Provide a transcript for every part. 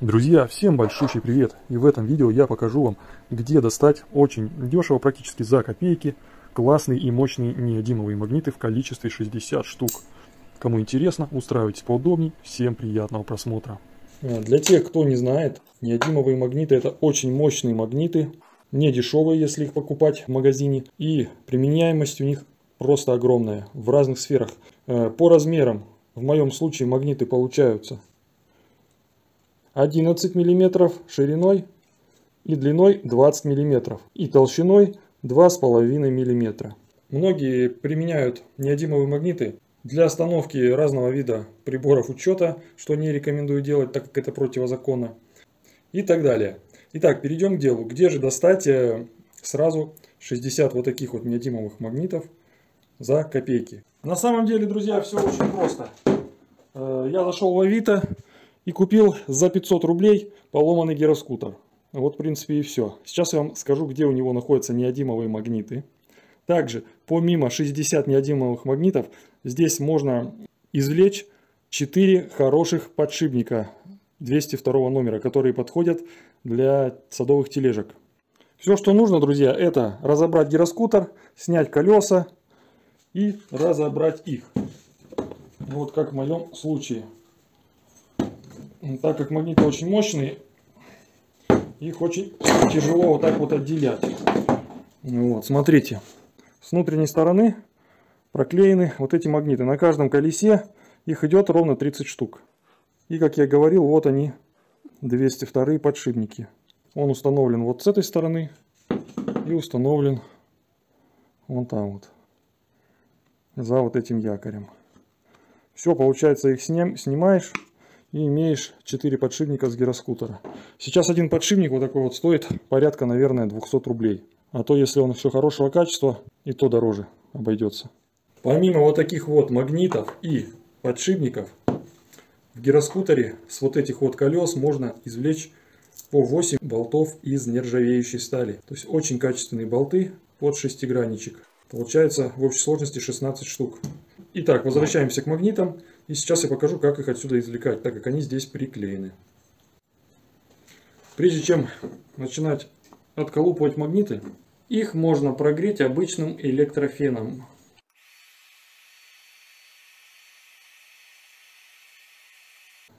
Друзья, всем большущий привет! И в этом видео я покажу вам, где достать очень дешево, практически за копейки, классные и мощные неодимовые магниты в количестве 60 штук. Кому интересно, устраивайтесь поудобней, всем приятного просмотра. Э, для тех, кто не знает, неодимовые магниты это очень мощные магниты, не дешевые, если их покупать в магазине, и применяемость у них просто огромная в разных сферах. Э, по размерам, в моем случае магниты получаются 11 мм шириной и длиной 20 мм и толщиной 2,5 мм. Многие применяют неодимовые магниты для остановки разного вида приборов учета, что не рекомендую делать, так как это противозаконно и так далее. Итак, перейдем к делу. Где же достать э, сразу 60 вот таких вот неодимовых магнитов за копейки? На самом деле, друзья, все очень просто. Э, я зашел в Авито, и купил за 500 рублей поломанный гироскутер. Вот, в принципе, и все. Сейчас я вам скажу, где у него находятся неодимовые магниты. Также, помимо 60 неодимовых магнитов, здесь можно извлечь 4 хороших подшипника 202 номера, которые подходят для садовых тележек. Все, что нужно, друзья, это разобрать гироскутер, снять колеса и разобрать их. Вот как в моем случае. Так как магниты очень мощные, их очень тяжело вот так вот отделять. Вот, смотрите, с внутренней стороны проклеены вот эти магниты. На каждом колесе их идет ровно 30 штук. И, как я говорил, вот они, 202 подшипники. Он установлен вот с этой стороны и установлен вон там вот, за вот этим якорем. Все, получается, их сним, снимаешь и имеешь 4 подшипника с гироскутера. Сейчас один подшипник вот такой вот стоит порядка, наверное, 200 рублей. А то, если он все хорошего качества, и то дороже обойдется. Помимо вот таких вот магнитов и подшипников, в гироскутере с вот этих вот колес можно извлечь по 8 болтов из нержавеющей стали. То есть очень качественные болты под шестигранничек. Получается в общей сложности 16 штук. Итак, возвращаемся к магнитам. И сейчас я покажу, как их отсюда извлекать, так как они здесь приклеены. Прежде чем начинать отколупывать магниты, их можно прогреть обычным электрофеном.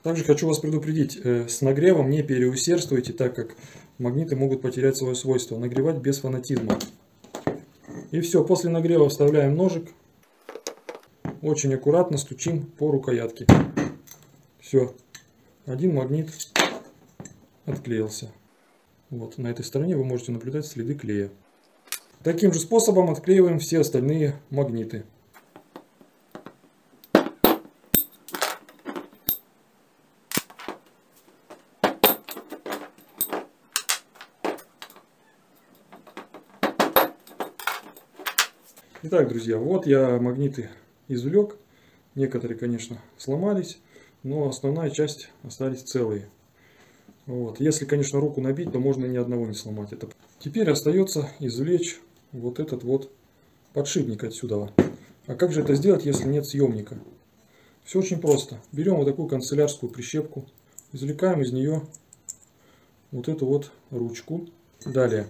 Также хочу вас предупредить, э, с нагревом не переусердствуйте, так как магниты могут потерять свое свойство. Нагревать без фанатизма. И все, после нагрева вставляем ножик очень аккуратно стучим по рукоятке. Все. Один магнит отклеился. Вот на этой стороне вы можете наблюдать следы клея. Таким же способом отклеиваем все остальные магниты. Итак, друзья, вот я магниты извлек. Некоторые, конечно, сломались, но основная часть остались целые. Вот. Если, конечно, руку набить, то можно ни одного не сломать. Это... Теперь остается извлечь вот этот вот подшипник отсюда. А как же это сделать, если нет съемника? Все очень просто. Берем вот такую канцелярскую прищепку, извлекаем из нее вот эту вот ручку. Далее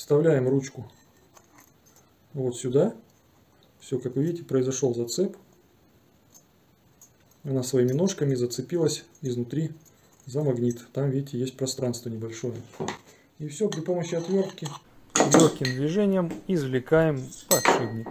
вставляем ручку вот сюда все, как вы видите, произошел зацеп. Она своими ножками зацепилась изнутри за магнит. Там, видите, есть пространство небольшое. И все, при помощи отвертки легким движением извлекаем подшипник.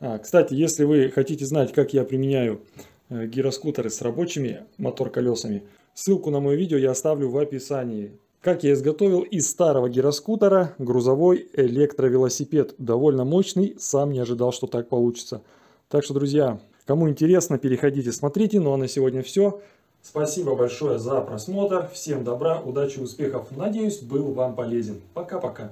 А, кстати, если вы хотите знать, как я применяю э, гироскутеры с рабочими мотор-колесами, ссылку на мое видео я оставлю в описании. Как я изготовил из старого гироскутера грузовой электровелосипед. Довольно мощный, сам не ожидал, что так получится. Так что, друзья, кому интересно, переходите, смотрите. Ну а на сегодня все. Спасибо большое за просмотр. Всем добра, удачи, успехов. Надеюсь, был вам полезен. Пока-пока.